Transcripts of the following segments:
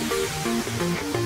Música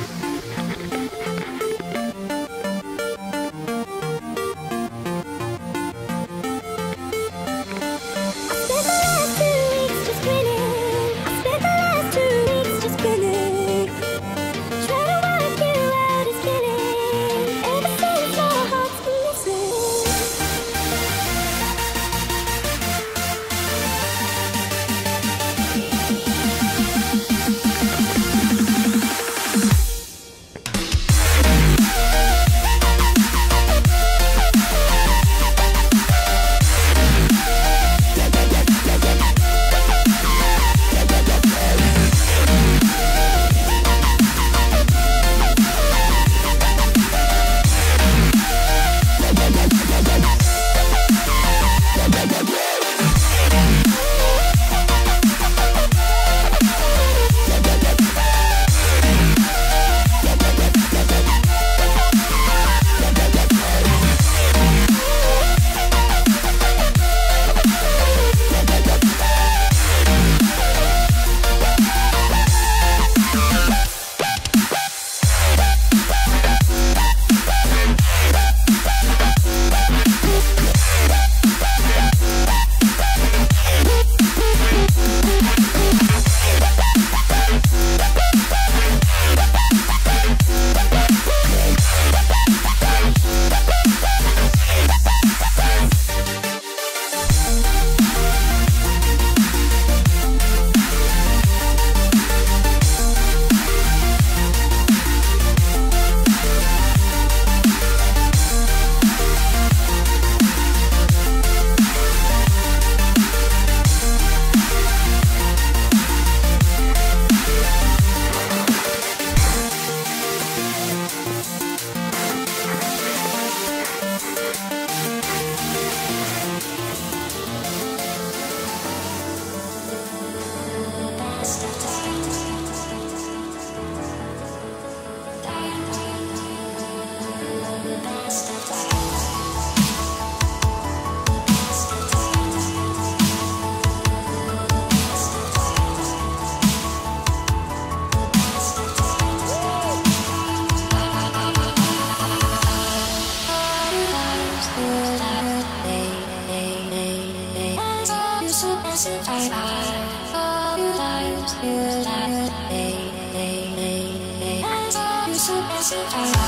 Sometimes, sometimes, sometimes, sometimes,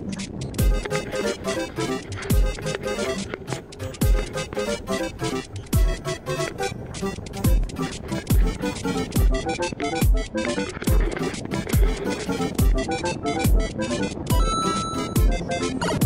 あっ!